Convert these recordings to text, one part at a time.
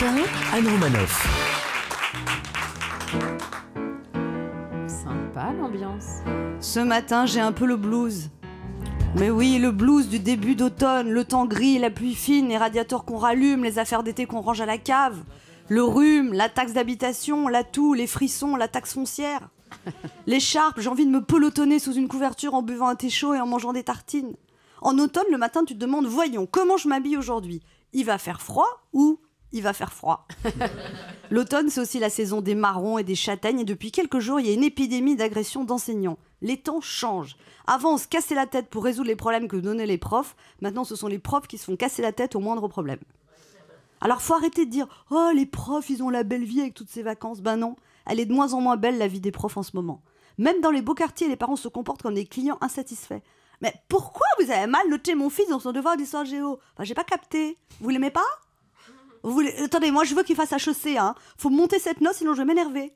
Europe 1, Anne Romanoff. Sympa l'ambiance. Ce matin, j'ai un peu le blues. Mais oui, le blues du début d'automne, le temps gris, la pluie fine, les radiateurs qu'on rallume, les affaires d'été qu'on range à la cave, le rhume, la taxe d'habitation, la toux, les frissons, la taxe foncière. L'écharpe, j'ai envie de me pelotonner sous une couverture en buvant un thé chaud et en mangeant des tartines. En automne, le matin, tu te demandes, voyons, comment je m'habille aujourd'hui? Il va faire froid ou il va faire froid L'automne, c'est aussi la saison des marrons et des châtaignes, et depuis quelques jours, il y a une épidémie d'agression d'enseignants. Les temps changent. Avant, on se cassait la tête pour résoudre les problèmes que donnaient les profs. Maintenant, ce sont les profs qui se font casser la tête au moindre problème. Alors, faut arrêter de dire Oh, les profs, ils ont la belle vie avec toutes ces vacances. Ben non, elle est de moins en moins belle, la vie des profs en ce moment. Même dans les beaux quartiers, les parents se comportent comme des clients insatisfaits. Mais pourquoi vous avez mal noté mon fils dans son devoir d'histoire géo? Enfin, j'ai pas capté. Vous l'aimez pas? Vous. Attendez, moi je veux qu'il fasse HEC, hein. Faut monter cette note, sinon je vais m'énerver.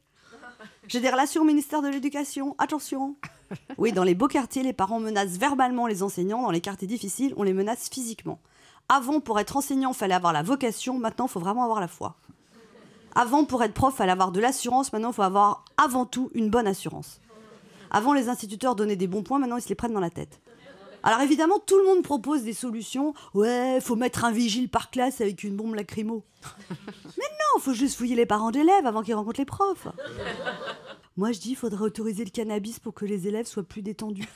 J'ai des relations au ministère de l'Éducation, attention. Oui, dans les beaux quartiers, les parents menacent verbalement les enseignants, dans les quartiers difficiles, on les menace physiquement. Avant, pour être enseignant, fallait avoir la vocation, maintenant, faut vraiment avoir la foi. Avant, pour être prof, fallait avoir de l'assurance, maintenant, faut avoir avant tout une bonne assurance. Avant, les instituteurs donnaient des bons points, maintenant, ils se les prennent dans la tête. Alors évidemment, tout le monde propose des solutions. Ouais, faut mettre un vigile par classe avec une bombe lacrymo. Mais non, faut juste fouiller les parents d'élèves avant qu'ils rencontrent les profs. Moi, je dis, il faudrait autoriser le cannabis pour que les élèves soient plus détendus.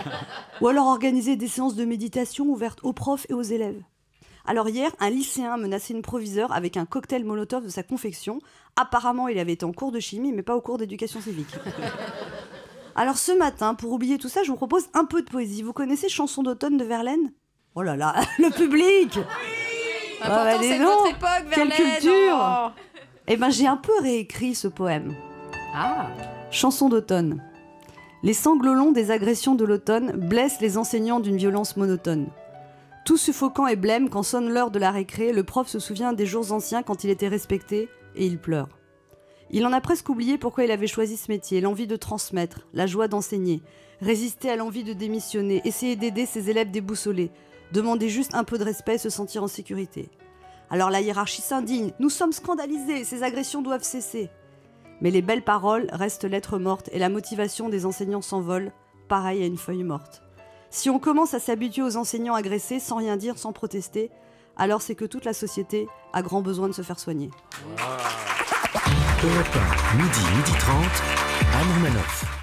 Ou alors organiser des séances de méditation ouvertes aux profs et aux élèves. Alors hier, un lycéen menaçait une proviseure avec un cocktail Molotov de sa confection. Apparemment, il avait été en cours de chimie, mais pas au cours d'éducation civique. Alors ce matin, pour oublier tout ça, je vous propose un peu de poésie. Vous connaissez Chanson d'automne de Verlaine? Oh là là, le public Ah, pourtant, bah, c'est notre époque, quelle Verlaine, culture oh. Eh ben j'ai un peu réécrit ce poème. Ah, Chanson d'automne. Les sanglots longs des agressions de l'automne blessent les enseignants d'une violence monotone. Tout suffocant et blême quand sonne l'heure de la récré, le prof se souvient des jours anciens quand il était respecté et il pleure. Il en a presque oublié pourquoi il avait choisi ce métier, l'envie de transmettre, la joie d'enseigner, résister à l'envie de démissionner, essayer d'aider ses élèves déboussolés, demander juste un peu de respect et se sentir en sécurité. Alors la hiérarchie s'indigne, nous sommes scandalisés, ces agressions doivent cesser. Mais les belles paroles restent lettres mortes et la motivation des enseignants s'envole, pareil à une feuille morte. Si on commence à s'habituer aux enseignants agressés sans rien dire, sans protester, alors c'est que toute la société a grand besoin de se faire soigner. Europe 1, midi, midi 30, Anne Romanoff.